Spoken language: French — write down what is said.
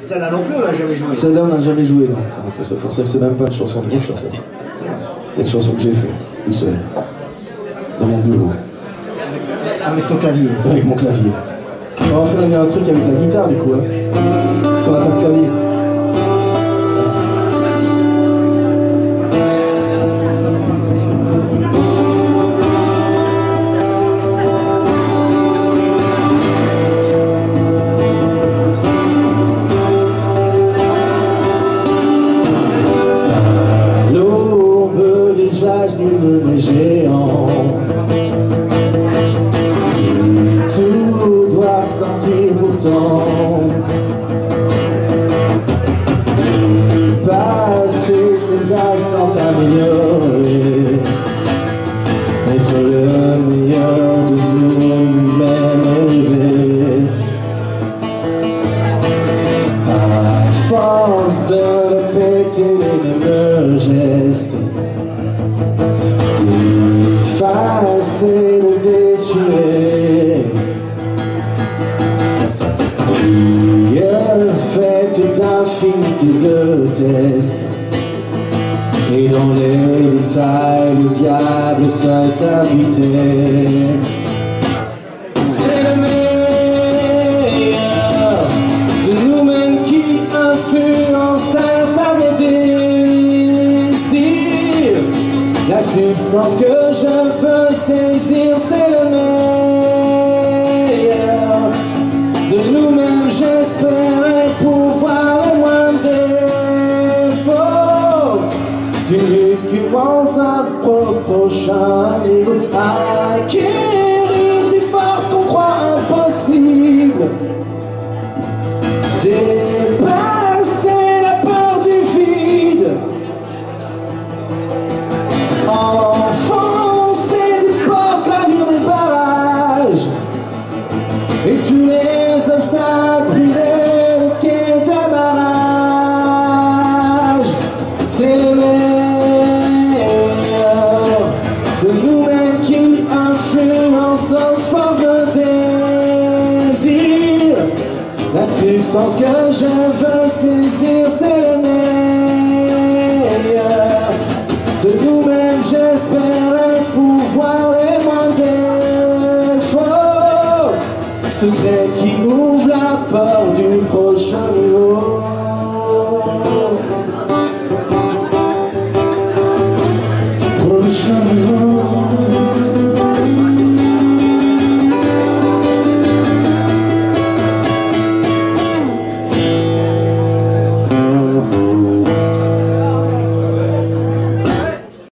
Celle-là non plus, on n'a jamais joué. Celle-là, on n'a jamais joué, non. Ça, forcément, c'est même pas une chanson de gauche, ça. C'est une chanson que j'ai fait, tout seul. Dans mon bureau. Avec ton clavier. Avec mon clavier. On va faire un truc avec la guitare, du coup. Hein. Parce qu'on n'a pas de clavier. Répéter les mêmes gestes. D'effacer ou déchirer Puis fait d'infinité de tests Et dans les détails le diable s'est invité La substance que je veux saisir, c'est le meilleur de nous-mêmes. J'espérais pouvoir le moins défauts d'une vie qui pense à prochain niveau. De nous-mêmes qui influence nos forces de désir. La substance que je veux saisir, c'est le meilleur. De nous-mêmes, j'espérais pouvoir les moins défauts. Secret qui ouvre la porte du prochain